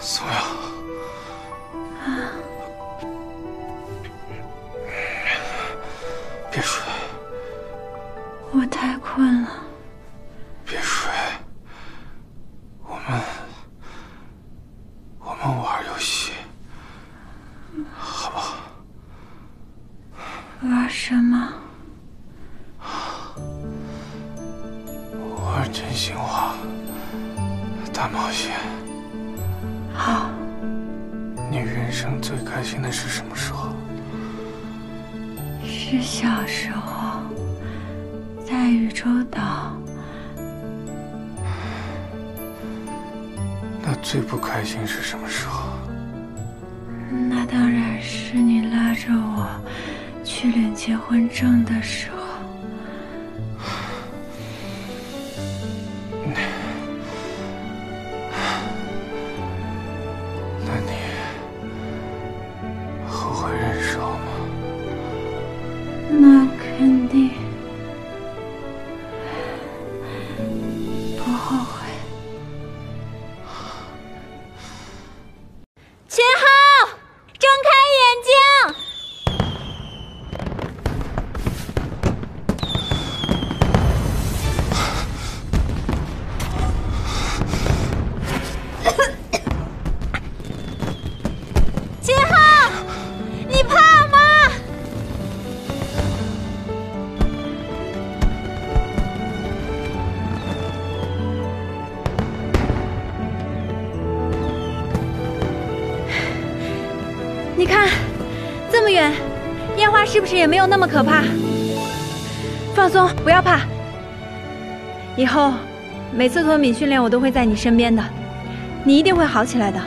宋瑶，别睡，我太困了。别睡，我们我们玩游戏，好不好？玩什么？玩真心话大冒险。好，你人生最开心的是什么时候？是小时候在宇宙岛。那最不开心是什么时候？那当然是你拉着我去领结婚证的时候。哦。没有那么可怕？放松，不要怕。以后每次脱敏训练，我都会在你身边的，你一定会好起来的。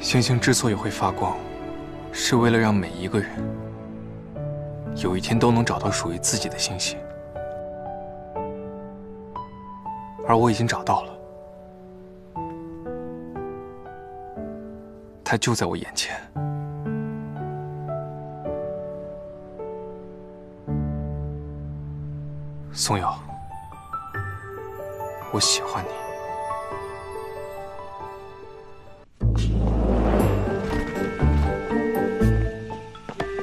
星星之所以会发光，是为了让每一个人有一天都能找到属于自己的星星。而我已经找到了，它就在我眼前。宋瑶，我喜欢你。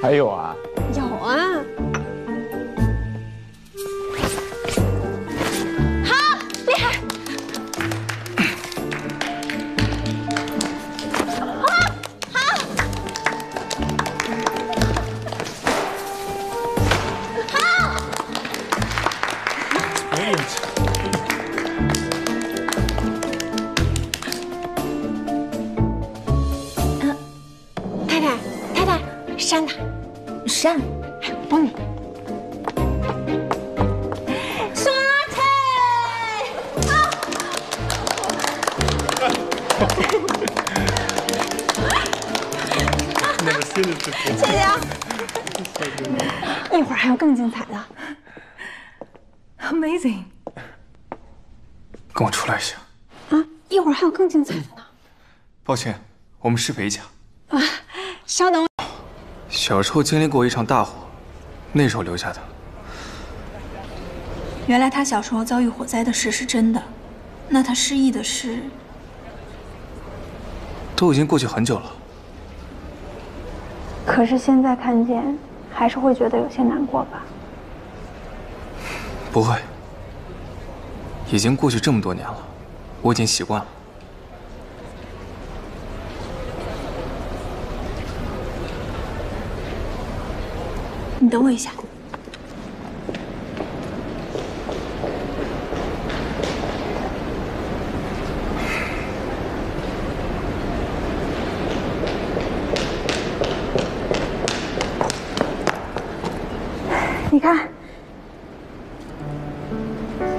还有啊，太，扇他，扇，嘣！刷菜！谢谢啊！一会儿还有更精彩的。Amazing！跟我出来一下。啊，一会儿还有更精彩的呢。抱歉，我们是北甲。稍等，小时候经历过一场大火，那时候留下的。原来他小时候遭遇火灾的事是真的，那他失忆的事，都已经过去很久了。可是现在看见，还是会觉得有些难过吧？不会，已经过去这么多年了，我已经习惯了。你等我一下。你看，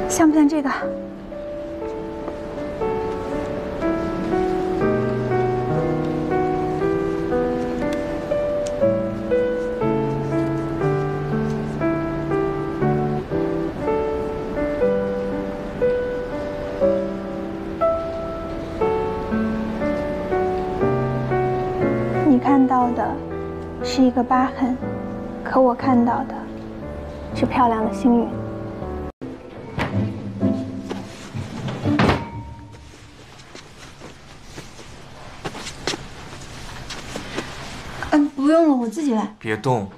像不像这个？个疤痕，可我看到的是漂亮的星云。嗯，不用了，我自己来。别动。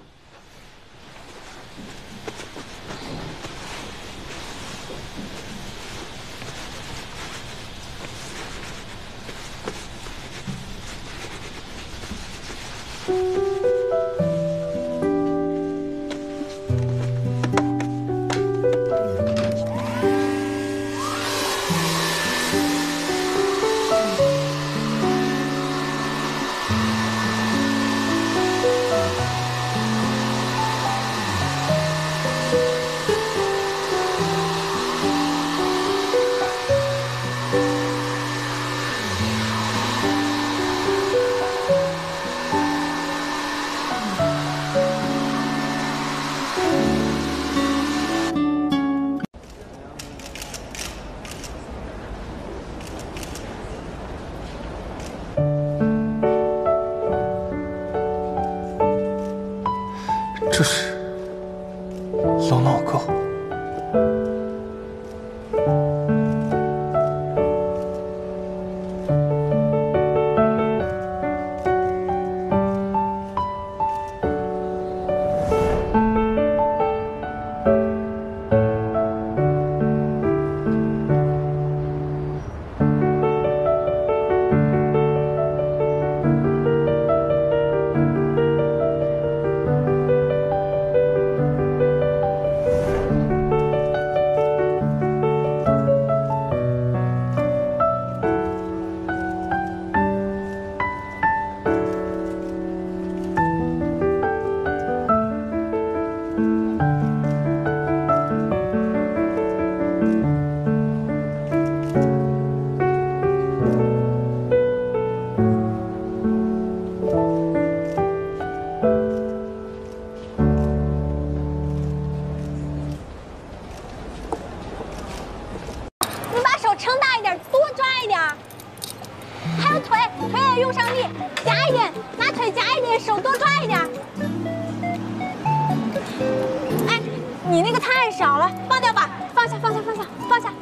你那个太少了，放掉吧，放下，放下，放下，放下。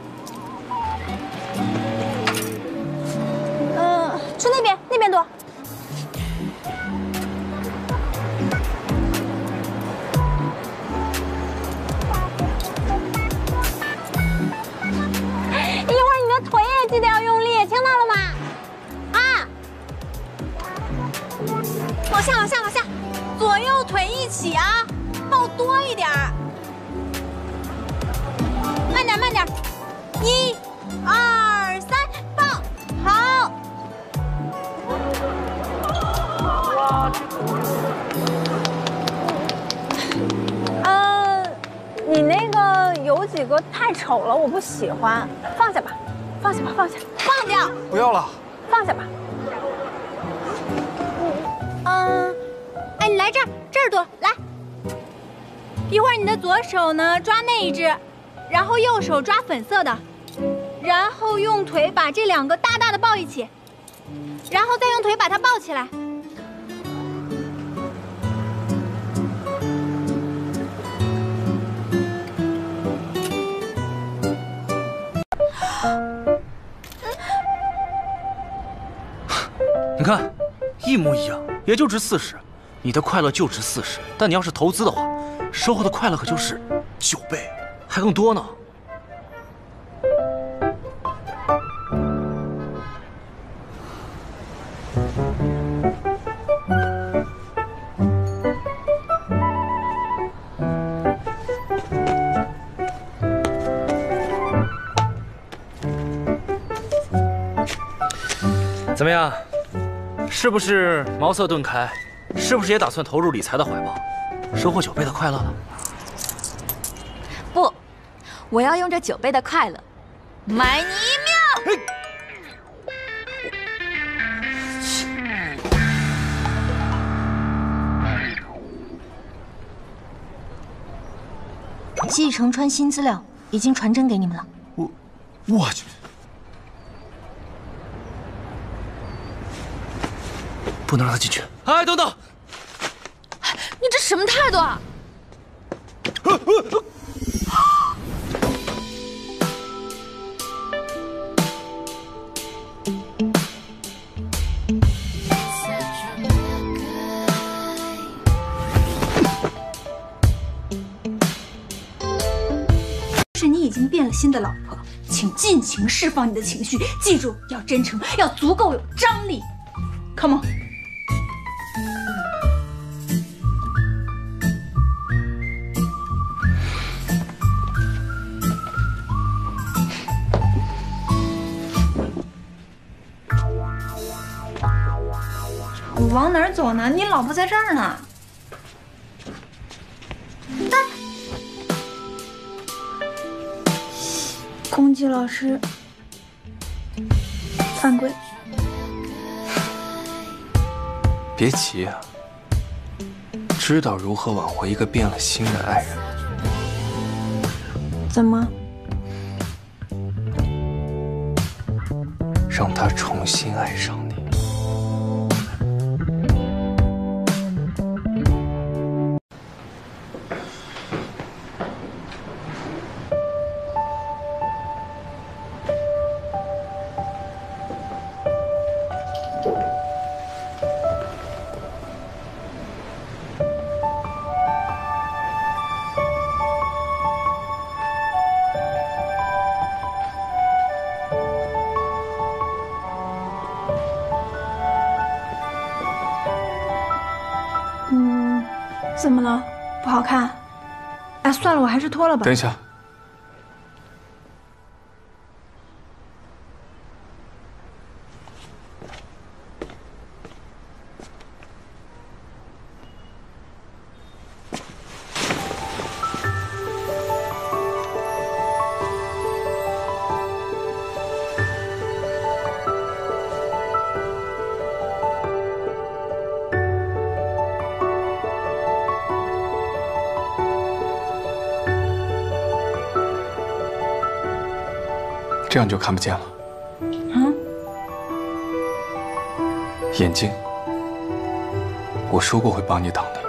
嗯，去那边，那边多。一会儿你的腿也记得要用力，听到了吗？啊！往下，往下，往下，左右腿一起啊，抱多一点儿。你那个有几个太丑了，我不喜欢，放下吧，放下吧，放下，放掉，不要了，放下吧。嗯，哎，你来这儿，这儿多，来。一会儿你的左手呢抓那一只，然后右手抓粉色的，然后用腿把这两个大大的抱一起，然后再用腿把它抱起来。你看，一模一样，也就值四十。你的快乐就值四十，但你要是投资的话，收获的快乐可就是九倍，还更多呢。怎么样？是不是茅塞顿开？是不是也打算投入理财的怀抱，收获九倍的快乐呢？不，我要用这九倍的快乐买你一命。继承川新资料已经传真给你们了。我，我去，不能让他进去。哎等等。你这什么态度啊？是你已经变了心的老婆请尽情释放你的情绪记住要真诚要足够有张力。Come on 我往哪儿走呢？你老婆在这儿呢。公鸡老师，犯规。别急啊，知道如何挽回一个变了心的爱人。怎么？让他重新爱上你。脱了吧等一。下，这样就看不见了。嗯，眼睛，我说过会帮你挡的。